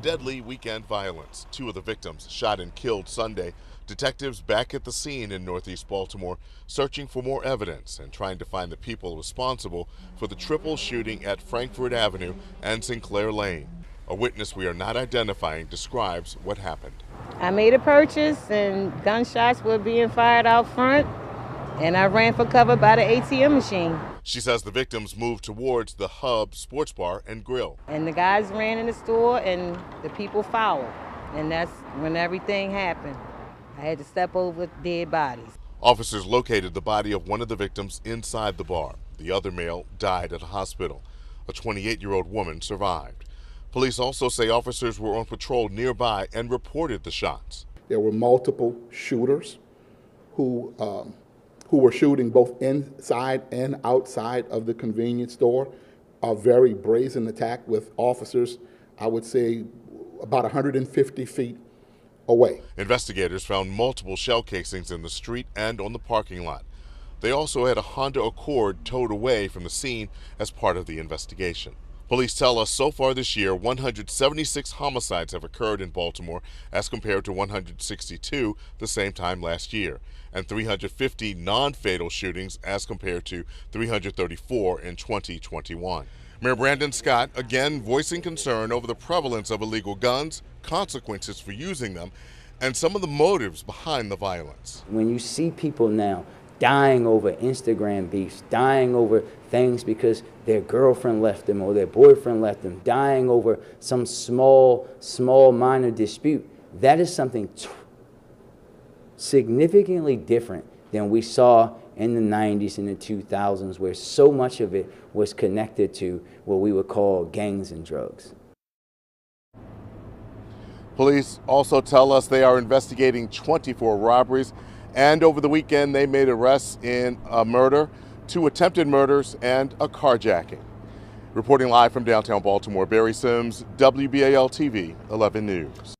Deadly weekend violence. Two of the victims shot and killed Sunday. Detectives back at the scene in northeast Baltimore searching for more evidence and trying to find the people responsible for the triple shooting at Frankford Avenue and Sinclair Lane. A witness we are not identifying describes what happened. I made a purchase and gunshots were being fired out front and I ran for cover by the ATM machine. She says the victims moved towards the Hub Sports Bar and Grill. And the guys ran in the store and the people followed. And that's when everything happened. I had to step over dead bodies. Officers located the body of one of the victims inside the bar. The other male died at a hospital. A 28 year old woman survived. Police also say officers were on patrol nearby and reported the shots. There were multiple shooters who um, who were shooting both inside and outside of the convenience store. A very brazen attack with officers, I would say, about 150 feet away. Investigators found multiple shell casings in the street and on the parking lot. They also had a Honda Accord towed away from the scene as part of the investigation. Police tell us so far this year, 176 homicides have occurred in Baltimore as compared to 162 the same time last year, and 350 non fatal shootings as compared to 334 in 2021. Mayor Brandon Scott again voicing concern over the prevalence of illegal guns, consequences for using them, and some of the motives behind the violence. When you see people now dying over Instagram beefs, dying over things because their girlfriend left them or their boyfriend left them, dying over some small, small minor dispute. That is something significantly different than we saw in the 90s and the 2000s, where so much of it was connected to what we would call gangs and drugs. Police also tell us they are investigating 24 robberies and over the weekend, they made arrests in a murder, two attempted murders, and a carjacking. Reporting live from downtown Baltimore, Barry Simms, WBAL TV 11 News.